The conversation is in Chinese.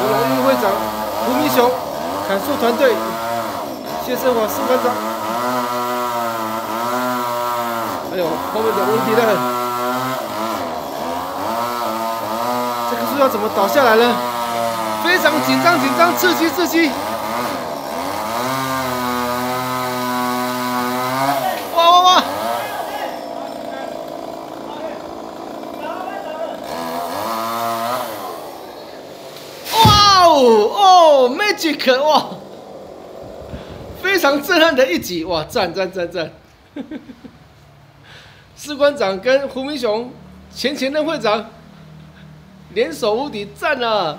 刘荣玉会长、胡明雄、砍树团队、谢胜华士官长，哎呦，后面有问题的很，这棵树要怎么倒下来呢？非常紧张，紧张，刺激，刺激！哇哇哇！哇哦哦，magic 哇！非常震撼的一集哇！赞赞赞赞！士官长跟胡明雄前前任会长联手无敌，赞啊！